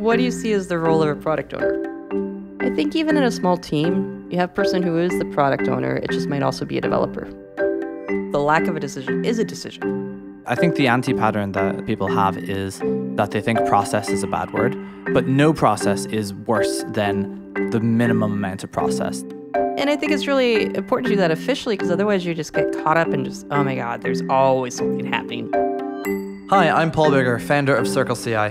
what do you see as the role of a product owner? I think even in a small team, you have a person who is the product owner. It just might also be a developer. The lack of a decision is a decision. I think the anti pattern that people have is that they think process is a bad word, but no process is worse than the minimum amount of process. And I think it's really important to do that officially because otherwise you just get caught up in just, oh my God, there's always something happening. Hi, I'm Paul Biggar, founder of Circle CI,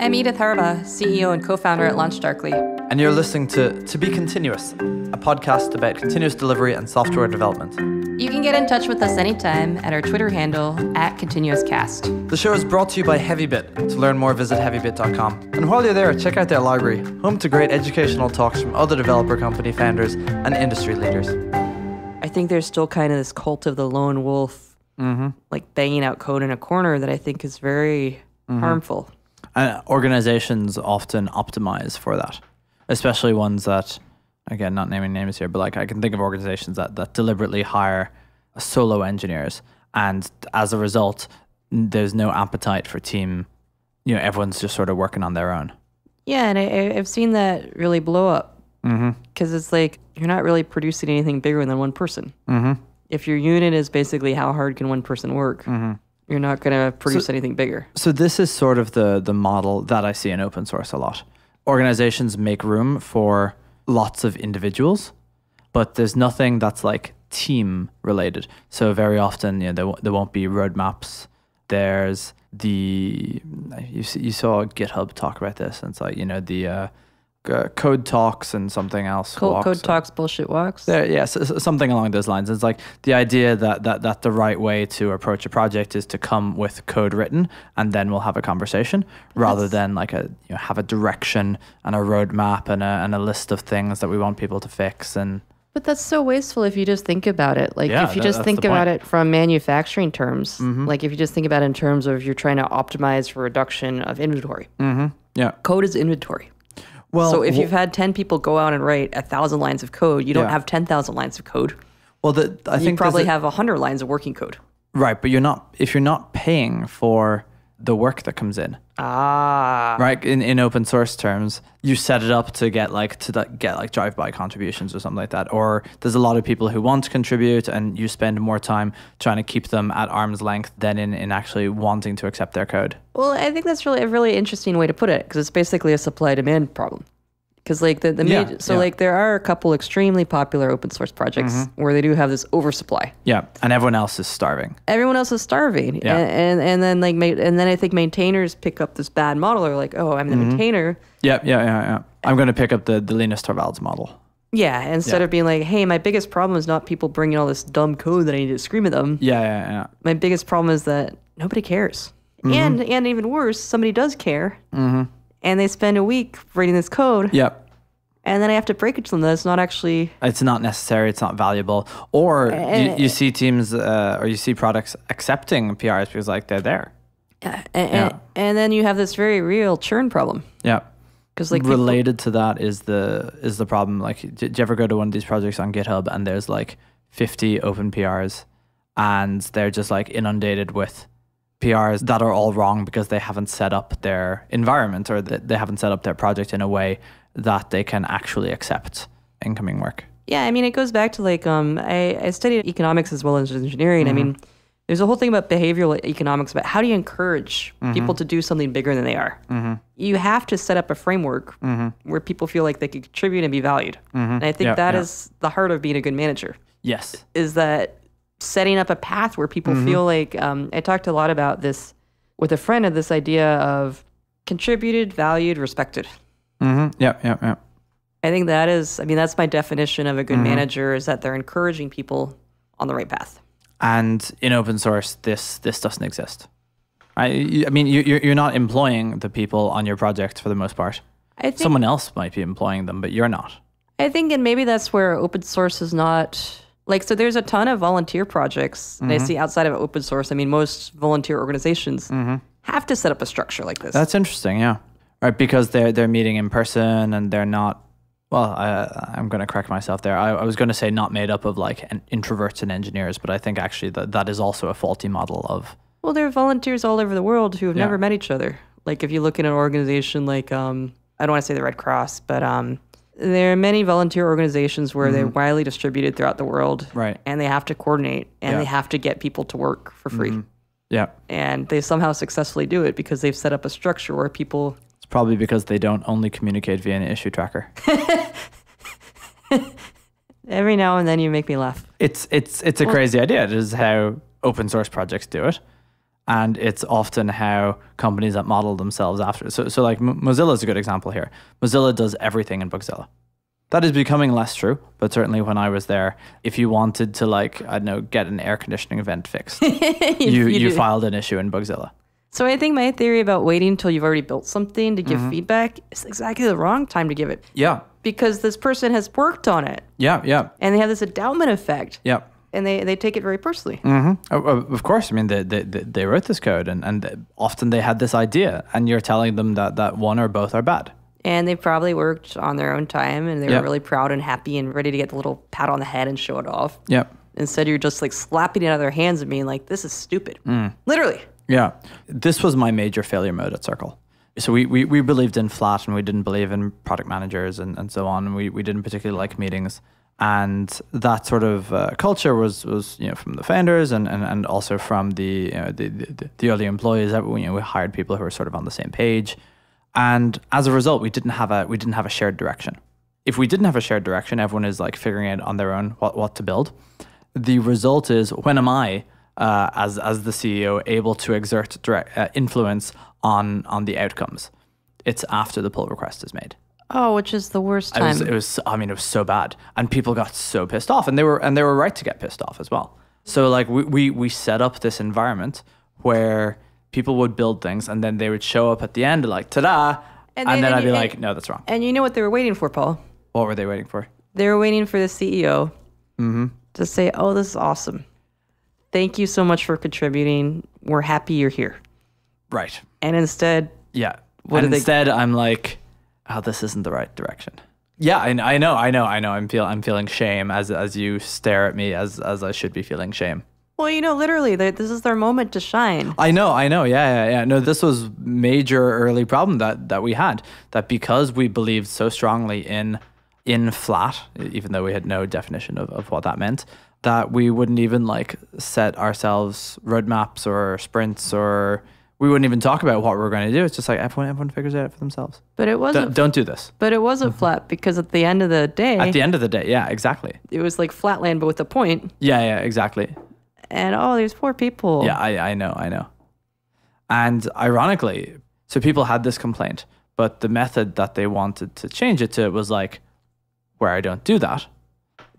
I'm Edith Harbaugh, CEO and co founder at LaunchDarkly. and you're listening to To Be Continuous, a podcast about continuous delivery and software development. You can get in touch with us anytime at our Twitter handle at ContinuousCast. The show is brought to you by HeavyBit. To learn more, visit heavybit.com. And while you're there, check out their library, home to great educational talks from other developer company founders and industry leaders. I think there's still kind of this cult of the lone wolf, mm-hmm. like banging out code in a corner that I think is very mm-hmm. harmful. And organizations often optimize for that, especially ones that, again, not naming names here, but like I can think of organizations that, that deliberately hire solo engineers. And as a result, there's no appetite for team. You know, everyone's just sort of working on their own. Yeah, and I, I've seen that really blow up mm-hmm. because it's like you're not really producing anything bigger than one person. Mm-hmm. If your unit is basically how hard can one person work, mm-hmm. You're not going to produce anything bigger. So this is sort of the the model that I see in open source a lot. Organizations make room for lots of individuals, but there's nothing that's like team related. So very often, you know, there, there won't be roadmaps. There's the you you saw GitHub talk about this, and it's like you know the uh, c- code talks and something else. Code, walks code and- talks, bullshit walks. there, yes, s- s- something along those lines. It's like the idea that, that that the right way to approach a project is to come with code written, and then we'll have a conversation, rather than like a you know have a direction and a roadmap and a and a list of things that we want people to fix. And But that's so wasteful if you just think about it. Like Yeah, if you that- just think about point. it from manufacturing terms, mm-hmm. like if you just think about it in terms of you're trying to optimize for reduction of inventory. Mm-hmm. yeah, Code is inventory. Well, so if you've had 10 people go out and write a thousand lines of code, you don't Yeah. have 10,000 lines of code. well, the, I You think there's probably a- have 100 lines of working code. right, but you're not if you're not paying for the work that comes in. Ah. right in, in open source terms you set it up to get like to that- get like drive-by contributions or something like that or there's a lot of people who want to contribute and you spend more time trying to keep them at arm's length than in, in actually wanting to accept their code Well, I think that's really a really interesting way to put it because it's basically a supply demand problem. Because like the, the Yeah, major, so yeah. like there are a couple extremely popular open source projects Mm-hmm. where they do have this oversupply. yeah and everyone else is starving everyone else is starving Yeah. and, and and then like ma- and then i think maintainers pick up this bad model they're like oh i'm the Mm-hmm. maintainer yeah yeah yeah, yeah. i'm going to pick up the, the linus torvalds model yeah instead Yeah. of being like hey my biggest problem is not people bringing all this dumb code that i need to scream at them yeah yeah yeah my biggest problem is that nobody cares Mm-hmm. and and even worse somebody does care and they spend a week writing this code. Yep. and then i have to break it to them that it's not actually it's not necessary it's not valuable. Or you, you see teams uh, or you see products accepting prs because like they're there. And, and, and then you have this very real churn problem. Yeah. Because like people- related to that is the is the problem like did you ever go to one of these projects on github and there's like 50 open prs and they're just like inundated with prs that are all wrong because they haven't set up their environment or that they haven't set up their project in a way that they can actually accept incoming work Yeah, I mean, it goes back to like um, I, I studied economics as well as engineering. I mean, mm-hmm. there's a whole thing about behavioral economics about how do you encourage mm-hmm. people to do something bigger than they are. Mm-hmm. You have to set up a framework where people feel like they can contribute and be valued. And I think Yeah, that is yeah. the heart of being a good manager. yes Is that setting up a path where people feel like um, I talked a lot about this with a friend of this idea of contributed, valued, respected. mm-hmm. yeah yeah yeah I think that is, I mean, that's my definition of a good manager is that they're encouraging people on the right path. and in open source this this doesn't exist You- i mean you, you're, you're not employing the people on your project for the most part I think, someone else might be employing them but you're not I think, and maybe that's where open source is not like, so there's a ton of volunteer projects and I see outside of open source. I mean, most volunteer organizations have to set up a structure like this. That's interesting, yeah. Right, because they're they're meeting in person and they're not. Well, I, I'm going to correct myself there. I, I was going to say not made up of like an introverts and engineers, but I think actually that that is also a faulty model of. well, there are volunteers all over the world who have Yeah. never met each other Like if you look at an organization like um, I don't want to say the Red Cross, but um, there are many volunteer organizations where they're mm-hmm. widely distributed throughout the world, Right. And they have to coordinate and Yeah. they have to get people to work for free, mm-hmm. Yeah. and they somehow successfully do it because they've set up a structure where people. It's probably because they don't only communicate via an issue tracker. Every now and then, you make me laugh. it's it's it's a crazy idea. It is how open source projects do it, and it's often how companies that model themselves after. So so like Mozilla is a good example here. Mozilla does everything in Bugzilla. That is becoming less true, but certainly when I was there, if you wanted to like I don't know get an air conditioning vent fixed, you you do. filed an issue in Bugzilla. So I think my theory about waiting until you've already built something to give Mm-hmm. feedback is exactly the wrong time to give it Yeah, because this person has worked on it yeah, yeah, and they have this endowment effect yeah. And they, they take it very personally. Oh, oh, of course. I mean, they, they, they wrote this code, and, and often they had this idea, and you're telling them that, that one or both are bad. And they probably worked on their own time and they Yeah. were really proud and happy and ready to get the little pat on the head and show it off. Yeah. Instead, you're just like slapping it out of their hands and being like, this is stupid. Mm. Literally. Yeah. This was my major failure mode at Circle. So we, we, we believed in flat and we didn't believe in product managers and, and so on. And we, we didn't particularly like meetings. And that sort of uh, culture was, was you know from the founders and, and, and also from the, you know, the, the the early employees that we, you know, we hired people who were sort of on the same page. And as a result, we didn't have a we didn't have a shared direction. If we didn't have a shared direction, everyone is like figuring out on their own what, what to build. The result is when am I uh, as as the CEO able to exert direct uh, influence on on the outcomes? It's after the pull request is made. Oh, which is the worst time. was, it was I mean it was so bad and people got so pissed off and they were and they were right to get pissed off as well. So like we we, we set up this environment where people would build things and then they would show up at the end like ta-da and, And then, I'd be and- like no that's wrong. and you know what they were waiting for, Paul? What were they waiting for? They were waiting for the CEO Mm-hmm. to say, oh, this is awesome. Thank you so much for contributing. We're happy you're here. Right. And instead, Yeah. What and instead I'm like oh this isn't the right direction. Yeah, I, I know, I know, I know. I'm feel I'm feeling shame as as you stare at me as as I should be feeling shame. well, you know, literally, this is their moment to shine. I know, I know. Yeah, yeah, yeah. No, this was major early problem that that we had. That because we believed so strongly in in flat, even though we had no definition of, of what that meant, that we wouldn't even like set ourselves roadmaps or sprints or we wouldn't even talk about what we are going to do. It's just like everyone everyone figures it out for themselves. But it wasn't. Don't, don't do this. But it wasn't mm-hmm. flat because at the end of the day, At the end of the day, yeah, exactly. it was like flatland, but with a point. Yeah, yeah, exactly. And oh, there's poor people. Yeah, I, I know, I know. And ironically, so people had this complaint, but the method that they wanted to change it to was like where I don't do that,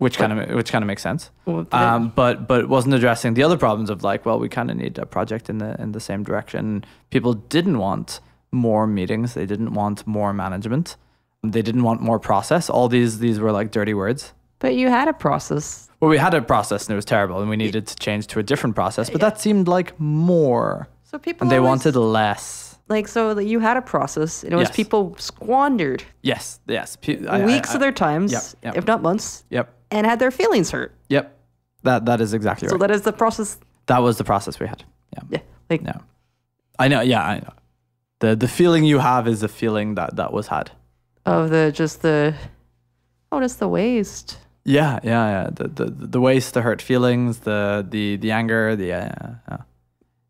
which kind of which kind of makes sense. But- Um, but but it wasn't addressing the other problems of like, well, we kind of need a project in the in the same direction. People didn't want more meetings. They didn't want more management. They didn't want more process. All these these were like dirty words. But you had a process. Well, we had a process and it was terrible, and we needed to change to a different process. But that seemed like more, So people and they always- wanted less. like so that you had a process, and it was Yes. people squandered Yes, yes. Pe- I- I- weeks I- of their times, Yep, yep. if not months, Yep, and had their feelings hurt. yep. That that is exactly right. So that is the process. that was the process we had. Yeah, Yeah, like no, I know. Yeah, I know. The the feeling you have is the feeling that that was had. of the just the oh, just the waste. Yeah, yeah, yeah. The the the waste, the hurt feelings, the the the anger, the uh, uh,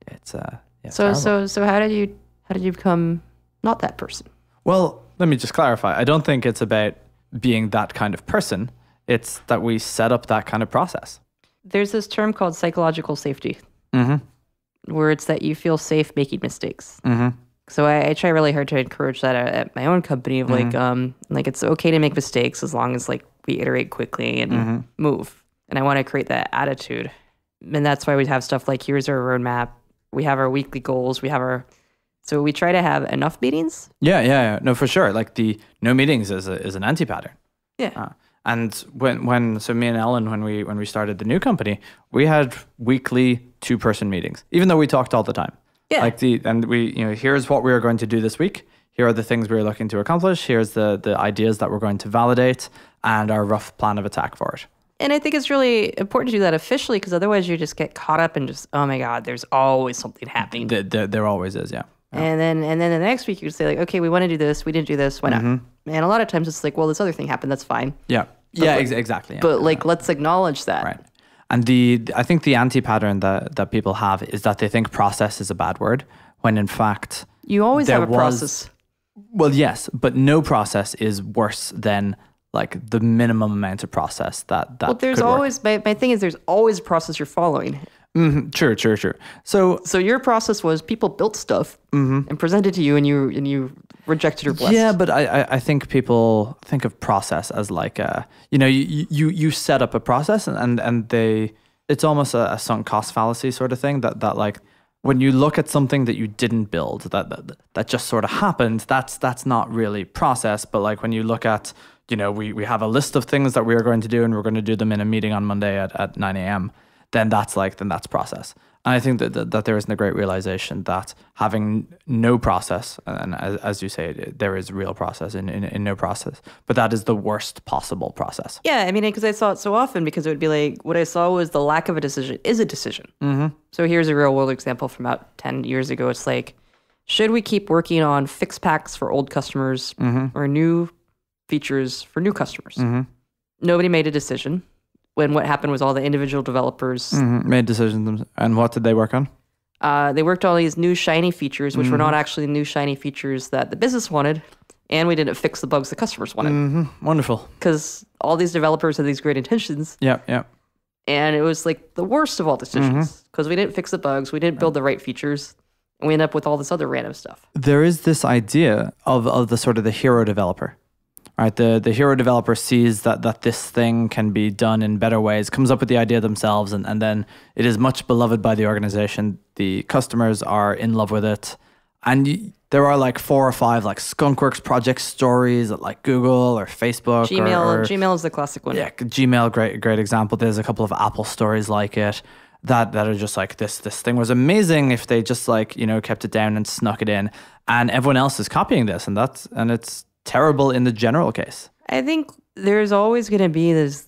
it's uh. Yeah, So terrible. so so how did you how did you become not that person? Well, let me just clarify. I don't think it's about being that kind of person. It's that we set up that kind of process. There's this term called psychological safety, Mm-hmm. where it's that you feel safe making mistakes. Mm-hmm. So I, I try really hard to encourage that at, at my own company of like um like it's okay to make mistakes as long as like we iterate quickly and move. And I want to create that attitude. And that's why we have stuff like here's our roadmap. We have our weekly goals. We have our so we try to have enough meetings. Yeah, yeah, yeah. No, for sure. Like the no meetings is a, is an anti pattern. Yeah. Uh, and when when so me and Ellen when we when we started the new company, we had weekly two person meetings, even though we talked all the time. Yeah. Like the and we you know here's what we are going to do this week. Here are the things we are looking to accomplish. Here's the the ideas that we're going to validate and our rough plan of attack for it. And I think it's really important to do that officially because otherwise you just get caught up in just oh my god, there's always something happening. There, there, there always is, yeah. And then and then the next week you could say like, okay, we want to do this, we didn't do this, why not? Mm-hmm. And a lot of times it's like, well, this other thing happened, that's fine. Yeah. Yeah, ex- exactly. yeah. But like, let's acknowledge that. Right. And the I think the anti pattern that that people have is that they think process is a bad word when in fact You always have a was- process. well yes, but no process is worse than like the minimum amount of process that that Well, there's always my, my thing is there's always a process you're following. Mhm, Sure, sure, true. So So your process was people built stuff and presented to you, and you and you rejected or blessed. Mm-hmm. Yeah, but I, I, I think people think of process as like a, you know, you, you, you set up a process and, and, and they, it's almost a, a sunk cost fallacy sort of thing that, that like when you look at something that you didn't build, that, that, that just sort of happened, that's, that's not really process. But like when you look at, you know, we, we have a list of things that we are going to do and we're going to do them in a meeting on Monday at, at 9 a.m., then that's like, then that's process. And I think that, that, that there isn't a great realization that having no process, and as, as you say, there is real process in, in, in no process, but that is the worst possible process. Yeah, I mean, because I saw it so often because it would be like what I saw was the lack of a decision is a decision. Mm-hmm. So here's a real world example from about 10 years ago. It's like, should we keep working on fix packs for old customers or new features for new customers? Nobody made a decision. When what happened was all the individual developers, Mhm, Made decisions. And what did they work on? uh, they worked on all these new shiny features, which were not actually new shiny features that the business wanted. And we didn't fix the bugs the customers wanted hmm Wonderful. because all these developers had these great intentions. Yeah, yeah. and it was like the worst of all decisions because we didn't fix the bugs, we didn't build the right features, and we end up with all this other random stuff. there is this idea of, of the sort of the hero developer right the the hero developer sees that that this thing can be done in better ways comes up with the idea themselves and, and then it is much beloved by the organization the customers are in love with it and y there are like four or five like skunkworks project stories at like google or facebook or- Gmail, or, Gmail is the classic one. yeah, Gmail, great, great example. There's a couple of Apple stories like it that that are just like this. This thing was amazing if they just like you know kept it down and snuck it in, and everyone else is copying this, and that's and it's terrible in the general case. I think there's always going to be this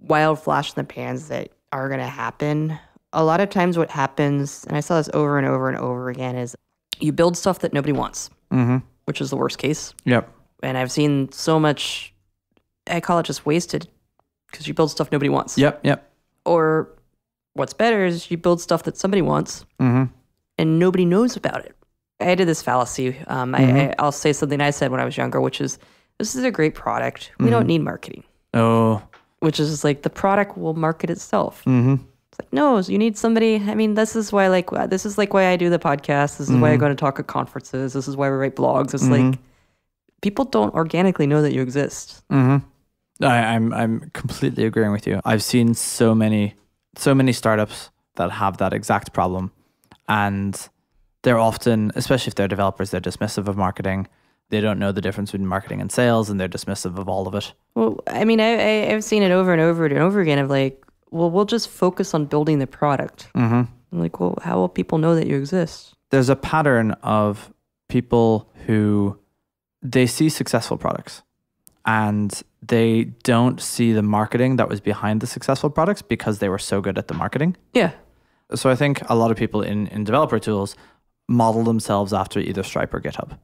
wild flash in the pans that are going to happen. A lot of times, what happens, and I saw this over and over and over again, is you build stuff that nobody wants, Mm-hmm. which is the worst case. Yep. And I've seen so much, I call it just wasted because you build stuff nobody wants. Yep. Yep. Or what's better is you build stuff that somebody wants Mm-hmm. and nobody knows about it. I did this fallacy. Um, I, I, I'll say something I said when I was younger, which is, "This is a great product. We don't need marketing." Oh. Which is like the product will market itself. Mm-hmm. It's like no, you need somebody. I mean, this is why like this is like why I do the podcast. This is why I go to talk at conferences. This is why we write blogs. It's like people don't organically know that you exist. Mm-hmm. I, I'm I'm completely agreeing with you. I've seen so many so many startups that have that exact problem, and they're often, especially if they're developers, they're dismissive of marketing. They don't know the difference between marketing and sales, and they're dismissive of all of it. Well, I mean, I, I I've seen it over and over and over again. Of like, well, we'll just focus on building the product. Mm-hmm. I'm like, well, how will people know that you exist? There's a pattern of people who they see successful products and they don't see the marketing that was behind the successful products because they were so good at the marketing. Yeah. So I think a lot of people in, in developer tools model themselves after either Stripe or GitHub.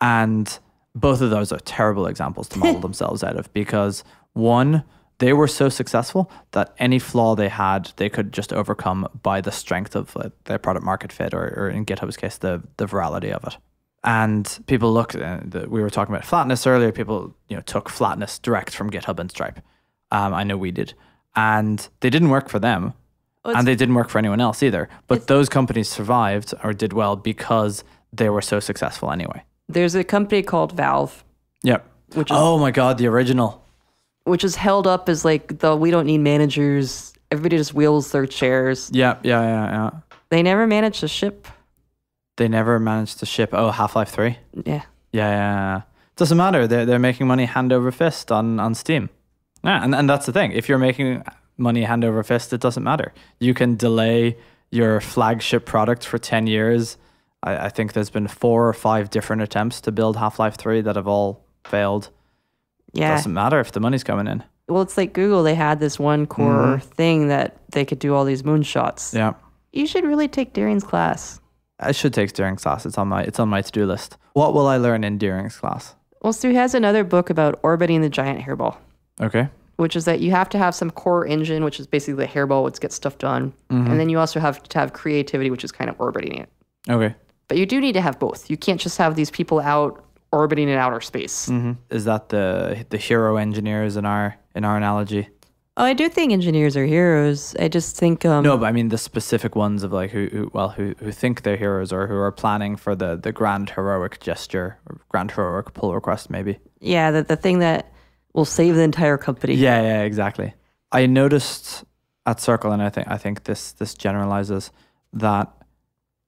And both of those are terrible examples to model themselves out of because one, they were so successful that any flaw they had, they could just overcome by the strength of uh, their product market fit, or, or in GitHub's case, the, the virality of it. And people look, uh, the, we were talking about flatness earlier. People, you know, took flatness direct from GitHub and Stripe. Um, I know we did, and they didn't work for them, Well, and they didn't work for anyone else either. But those companies survived or did well because they were so successful anyway. There's a company called Valve, Yep. which is Oh my god, the original. which is held up as like the we don't need managers. Everybody just wheels their chairs. Yeah, yeah, yeah, yeah. They never managed to ship. They never managed to ship. Oh, Half Life Three. Yeah. Yeah, yeah, yeah. Doesn't matter. They're they're making money hand over fist on on Steam. Yeah, and and that's the thing. If you're making money hand over fist, it doesn't matter. You can delay your flagship product for ten years. I, I think there's been four or five different attempts to build Half Life Three that have all failed. Yeah. Doesn't matter if the money's coming in. Well, it's like Google. They had this one core mm-hmm. thing that they could do all these moonshots. Yeah. You should really take Darian's class. I should take Deering's class. It's on my it's on my to do list. What will I learn in Deering's class? Well, so has another book about orbiting the giant hairball, Okay. Which is that you have to have some core engine, which is basically the hairball, which gets stuff done. Mm-hmm. And then you also have to have creativity, which is kind of orbiting it. Okay. But you do need to have both. You can't just have these people out orbiting in outer space. hmm Is that the the hero engineers in our in our analogy? Oh, I do think engineers are heroes. I just think um, No, but I mean the specific ones of like who, who well who who think they're heroes or who are planning for the the grand heroic gesture or grand heroic pull request maybe. yeah, the, the thing that will save the entire company. Yeah, yeah, exactly. I noticed at Circle, and I think I think this this generalizes that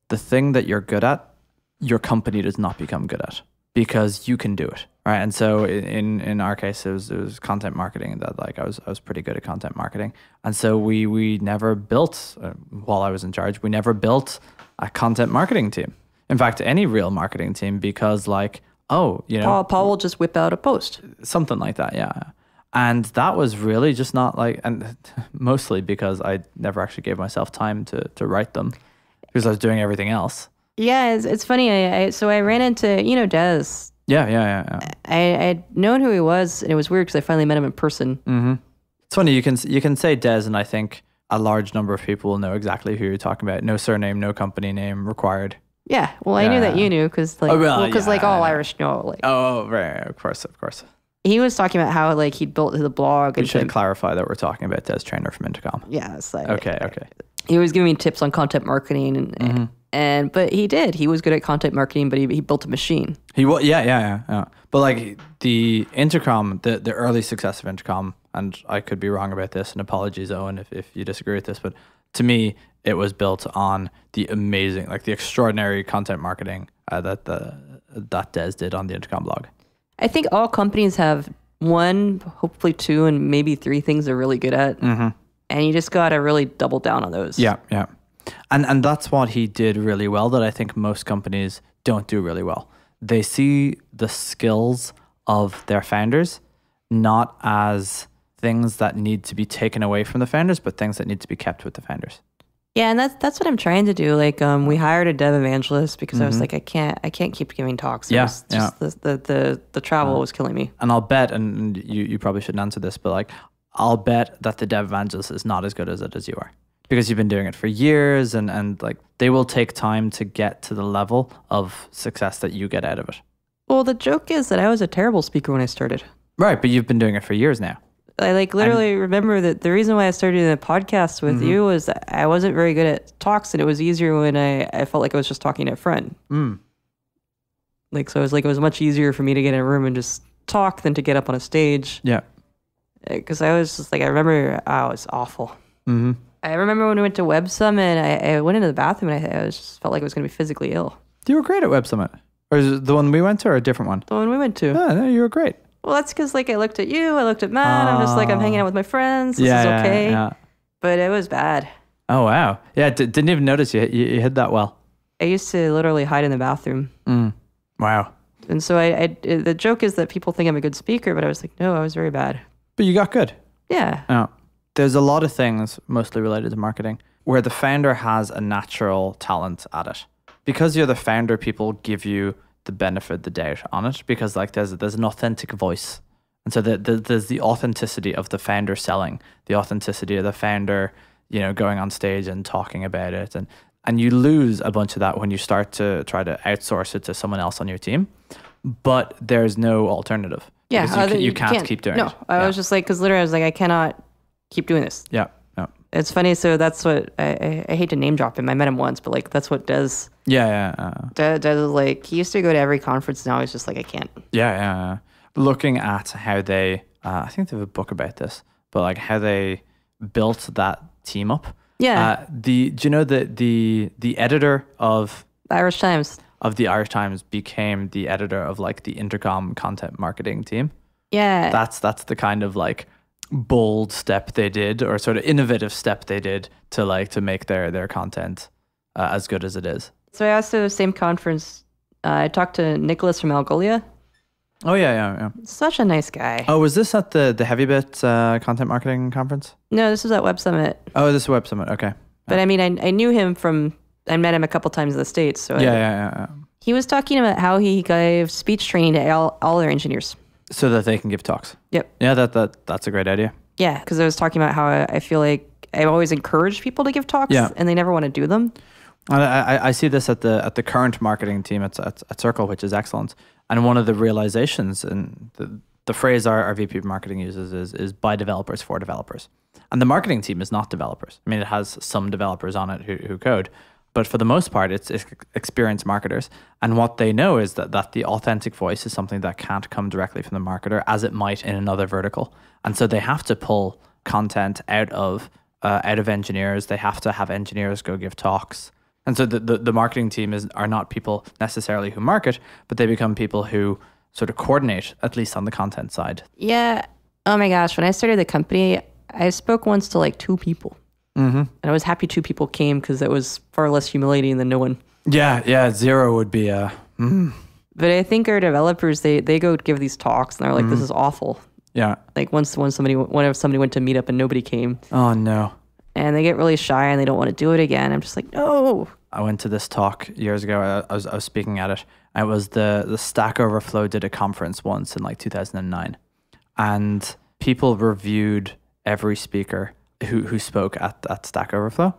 the thing that you're good at, your company does not become good at because you can do it, right? And so in in our case, it was it was content marketing that like I was I was pretty good at content marketing, and so we we never built uh, while I was in charge, we never built a content marketing team. In fact, any real marketing team because like oh you know Paul, Paul will just whip out a post. something like that yeah and that was really just not like and mostly because i never actually gave myself time to to write them because i was doing everything else Yeah, it's, it's funny. I, I so I ran into you know Des. yeah yeah yeah, yeah. I I'd known who he was, and it was weird because I finally met him in person. Mm-hmm. it's funny you can you can say des and i think a large number of people will know exactly who you're talking about no surname no company name required Yeah, well, I knew that you knew because like Oh, well, well, because like yeah, all. Irish know. Like oh right, right of course of course he was talking about how like he'd built the blog we and should clarify that we're talking about des Traynor from intercom yeah, it's like okay okay he was giving me tips on content marketing and Mm-hmm. and but he did. He was good at content marketing, but he he built a machine. He was, yeah, yeah, yeah, yeah. But like the intercom, the the early success of intercom, and I could be wrong about this, and apologies, Eoghan, if, if you disagree with this, but to me, it was built on the amazing, like the extraordinary content marketing uh, that the that Des did on the intercom blog. I think all companies have one, hopefully two, and maybe three things they're really good at, mm-hmm. and you just gotta really double down on those. Yeah, yeah. And and that's what he did really well that I think most companies don't do really well. They see the skills of their founders not as things that need to be taken away from the founders, but things that need to be kept with the founders. Yeah, and that's that's what I'm trying to do. Like, um, we hired a dev evangelist because I was like, I can't, I can't keep giving talks. It Mm-hmm. Yeah, just the, the the the travel was killing me. And I'll bet, and you, you probably shouldn't answer this, but like I'll bet that the dev evangelist is not as good as it as you are. Because you've been doing it for years and, and like they will take time to get to the level of success that you get out of it. Well, the joke is that I was a terrible speaker when I started. Right, but you've been doing it for years now. I like literally remember that the reason why I started doing the podcast with you was that I wasn't very good at talks, and it was easier when I, I felt like I was just talking to a friend. Mm. Like so, it was like it was much easier for me to get in a room and just talk than to get up on a stage. Yeah. Because I was just like I remember oh, was awful. Mm-hmm. I remember when we went to Web Summit, I, I went into the bathroom and I, I was just felt like I was going to be physically ill. You were great at Web Summit. Or is it the one we went to or a different one? The one we went to. No, no, you were great. Well, that's because like I looked at you, I looked at Matt. I'm just like I'm hanging out with my friends. This yeah, is yeah, okay. yeah. But it was bad. Oh, wow. Yeah, d- didn't even notice you, you, you hid that well. I used to literally hide in the bathroom. Mm. Wow. And so I, I, the joke is that people think I'm a good speaker, but I was like, no, I was very bad. But you got good. Yeah. Oh. There's a lot of things, mostly related to marketing, where the founder has a natural talent at it. Because you're the founder, people give you the benefit of the doubt on it because like there's there's an authentic voice. And so the, the, there's the authenticity of the founder selling, the authenticity of the founder, you know, going on stage and talking about it. And, and you lose a bunch of that when you start to try to outsource it to someone else on your team. But there's no alternative. Yeah. You, other- ca- you, can't, keep doing no, it. I yeah. was just like, because literally I was like, I cannot keep doing this. yeah. It's funny. So that's what I, I, I hate to name drop him. I met him once, but like that's what does. Yeah, yeah, uh, Does, does like he used to go to every conference. Now he's just like I can't. yeah, yeah, yeah. Looking at how they, uh, I think they have a book about this, but like how they built that team up. Yeah. Uh, the do you know that the the editor of The Irish Times. of the Irish Times became the editor of like the Intercom content marketing team. Yeah. That's that's the kind of like bold step they did, or sort of innovative step they did to like to make their their content uh, as good as it is. so I also the same conference. Uh, I talked to Nicholas from Algolia. Oh yeah, yeah, yeah. Such a nice guy. Oh, was this at the the Heavy Bit uh, content marketing conference? No, this was at Web Summit. Oh, this is Web Summit. Okay. But I mean, I, I knew him from I met him a couple times in the states. So Yeah, I- yeah, yeah, yeah. he was talking about how he gave speech training to all, all their engineers. So that they can give talks. Yep. Yeah, that that that's a great idea. Yeah, because I was talking about how I, I feel like I've always encouraged people to give talks, Yeah. and they never want to do them. I, I, I see this at the at the current marketing team at, at, at Circle, which is excellent. And one of the realizations and the, the phrase our, our VP of marketing uses is is by developers for developers. And the marketing team is not developers. I mean, it has some developers on it who, who code, but for the most part, it's, it's experienced marketers. And what they know is that that the authentic voice is something that can't come directly from the marketer as it might in another vertical. And so they have to pull content out of uh, out of engineers. They have to have engineers go give talks. And so the, the, the marketing team is are not people necessarily who market, but they become people who sort of coordinate, at least on the content side. Yeah. Oh my gosh, when I started the company, I spoke once to like two people, mm-hmm. and I was happy two people came because it was far less humiliating than no one. Yeah, yeah, zero would be uh But I think our developers they they go give these talks and they're like, "This is awful." yeah. Like once when somebody whenever somebody went to meet up and nobody came, Oh no. and they get really shy and they don't want to do it again. I'm just like, no. I went to this talk years ago. I, I was I was speaking at it. It was the the Stack Overflow did a conference once in like 2009, and people reviewed every speaker who who spoke at at Stack Overflow,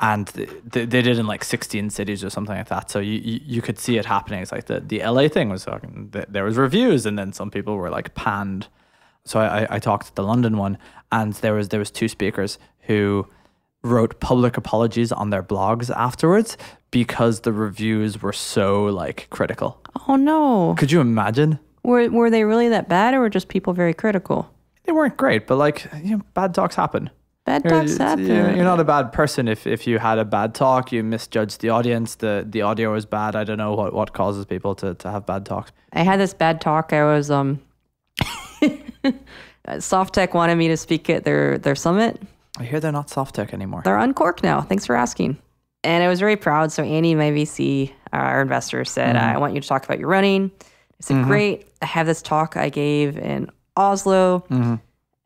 and they, they did in like 16 cities or something like that. So you you, you could see it happening. It's like the the LA thing was talking. There was reviews, and then some people were like panned. So I, I- talked at the London one, and there was there was two speakers who wrote public apologies on their blogs afterwards because the reviews were so like critical. Oh no. Could you imagine? Were were they really that bad, or were just people very critical? They weren't great, but like you know, bad talks happen. Bad You're, happen. you're- not a bad person if, if you had a bad talk, you misjudged the audience, the the audio was bad. I don't know what, what causes people to, to have bad talks. I had this bad talk. I was um. Uh, Softtech wanted me to speak at their their summit. I hear they're not soft tech anymore. They're uncorked now. Thanks for asking. And I was very proud. So Annie, my VC, uh, our investor, said, mm-hmm. "I want you to talk about your running." I said, mm-hmm. "Great. I have this talk I gave in Oslo." Mm-hmm.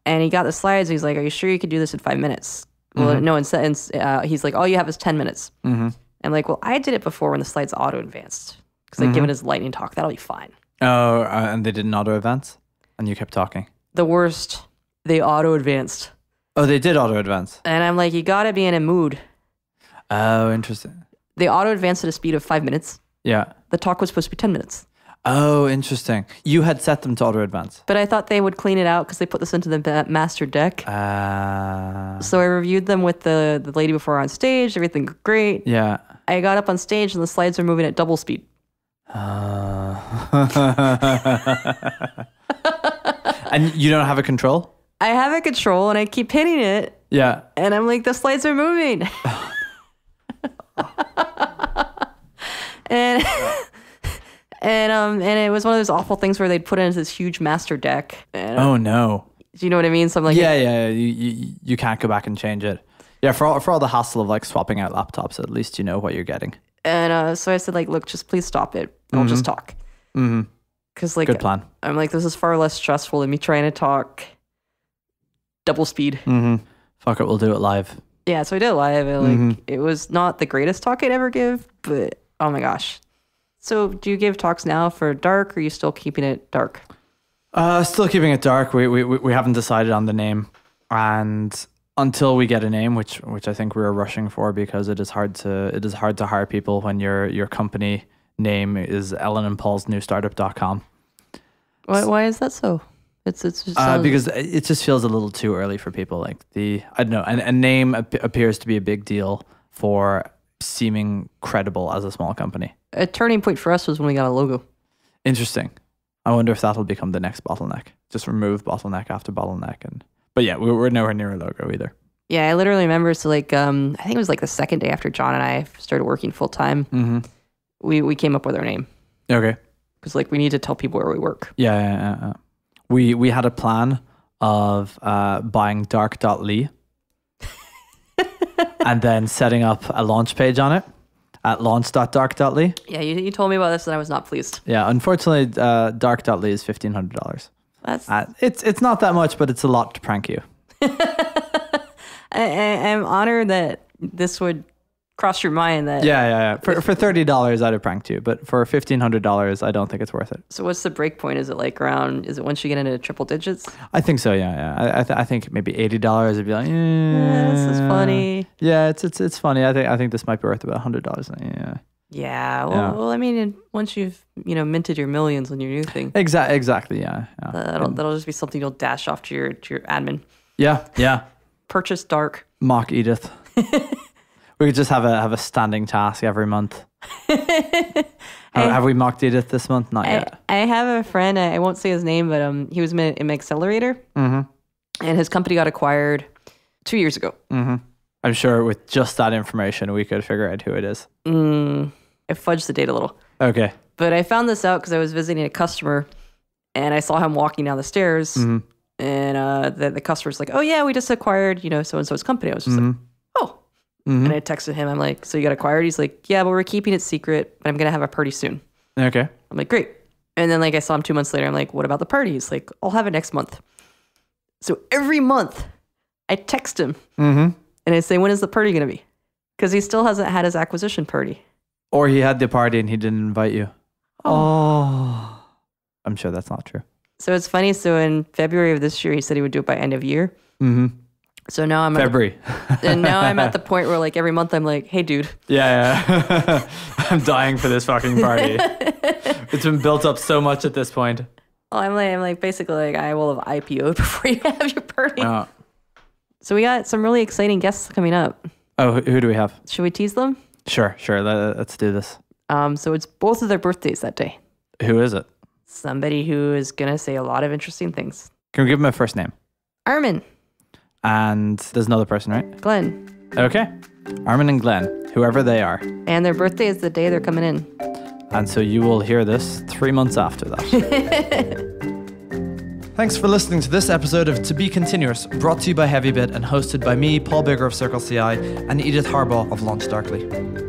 And he got the slides. He's like, "Are you sure you could do this in five minutes?" Well, no. And, and uh, he's like, "All you have is ten minutes." I'm like, "Well, I did it before when the slides auto advanced because I given his lightning talk. That'll be fine." Oh, uh, and they did an auto advance, and you kept talking. The worst, they auto advanced, Oh, they did auto advance. and I'm like, "You gotta be in a mood." Oh, interesting. They auto advanced at a speed of five minutes. Yeah. The talk was supposed to be ten minutes. Oh, interesting. You had set them to auto advance. But I thought they would clean it out because they put this into the master deck. Uh, So I reviewed them with the, the lady before on stage. Everything great. yeah. I got up on stage and the slides are moving at double speed. Uh, and you don't have a control? I have a control and I keep hitting it, Yeah. and I'm like, the slides are moving. and and um and it was one of those awful things where they'd put it into this huge master deck. And, Oh no. Do you know what I mean? So I'm like, Yeah, yeah. You, you you can't go back and change it. Yeah, for all for all the hassle of like swapping out laptops, at least you know what you're getting. And uh, so I said, like, look, just please stop it. I'll just talk. Mm-hmm. Because like Good plan. I'm like, this is far less stressful than me trying to talk double speed. Mm-hmm. Fuck it, we'll do it live. Yeah, so I did it live. and, Like it was not the greatest talk I'd ever give, but oh my gosh. So do you give talks now for dark or are you still keeping it dark? Uh, still keeping it dark. We, we we we haven't decided on the name, and until we get a name, which which I think we're rushing for because it is hard to it is hard to hire people when your your company name is Ellen and Paul's new startup.com. Why, why is that so? It's it's just Uh, because it just feels a little too early for people. Like the I don't know, a, a name ap- appears to be a big deal for seeming credible as a small company. a turning point for us was when we got a logo. Interesting. I wonder if that'll become the next bottleneck. Just remove bottleneck after bottleneck, and but yeah, we're, we're nowhere near a logo either. Yeah, I literally remember. So like, um, I think it was like the second day after John and I started working full time. Mm-hmm. We we came up with our name Okay. because like we need to tell people where we work. Yeah, yeah, yeah, yeah. we we had a plan of uh, buying dark.ly and then setting up a launch page on it at launch.dark.ly. Yeah, you, you told me about this and I was not pleased. Yeah, unfortunately, uh, dark.ly is fifteen hundred dollars. That's Uh, it's it's not that much, but it's a lot to prank you. I, I, I'm honored that this would crossed your mind that? Yeah, yeah, yeah. For, for thirty dollars, I'd have pranked you, but for fifteen hundred dollars, I don't think it's worth it. So what's the break point? Is it like around? Is it once you get into triple digits? I think so. Yeah, yeah. I I, th- I think maybe eighty dollars. I'd be like, yeah, this is funny. Yeah, it's it's it's funny. I think I think this might be worth about hundred dollars. Yeah. Yeah. Well, Yeah. well, I mean, once you've you know minted your millions on your new thing, Exactly. Exactly. Yeah. Yeah. Uh, that'll that'll just be something you'll dash off to your to your admin. yeah. Yeah. Purchase dark. Mock Edith. we could just have a have a standing task every month. have, have we mocked Edith this month? Not I, yet. I have a friend. I I won't say his name, but um, he was in in accelerator, Mhm. and his company got acquired two years ago. Mhm. I'm sure with just that information, we could figure out who it is. Mm, I fudged the date a little, Okay. but I found this out because I was visiting a customer, and I saw him walking down the stairs, and uh, the the customer's like, "Oh yeah, we just acquired you know so and so's company." I was just like, "Oh," and I texted him. I'm like, "So you got acquired?" He's like, "Yeah, but we're keeping it secret, but I'm gonna have a party soon." Okay. I'm like, great. And then like I saw him two months later. I'm like, what about the party? He's like, I'll have it next month. So every month, I text him Mm-hmm. and I say, when is the party gonna be? Because he still hasn't had his acquisition party. Or he had the party and he didn't invite you. Oh. I'm sure that's not true. So it's funny. So in February of this year, he said he would do it by end of year. Mm-hmm. So now I'm at February. the, and now I'm at the point where like every month I'm like, hey dude, yeah, yeah. I'm dying for this fucking party. it's been built up so much at this point. oh, I'm like I'm like basically like I will have IPO'd before you have your party. Uh, So we got some really exciting guests coming up. oh, who, do we have? Should we tease them? Sure, sure. Let, let's do this. Um, so it's both of their birthdays that day. Who is it? somebody who is going to say a lot of interesting things. Can we give him a first name? Armin, And there's another person, right? Glenn, Okay. Armin and Glenn, whoever they are. and their birthday is the day they're coming in. And so you will hear this three months after that. Thanks for listening to this episode of To Be Continuous, brought to you by HeavyBit and hosted by me, Paul Biggar of Circle CI, and Edith Harbaugh of Launch Darkly.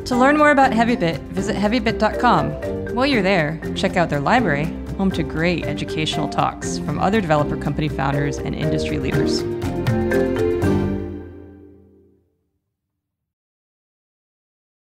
To learn more about HeavyBit, visit heavybit.com. While you're there, check out their library, home to great educational talks from other developer company founders and industry leaders. Thank you.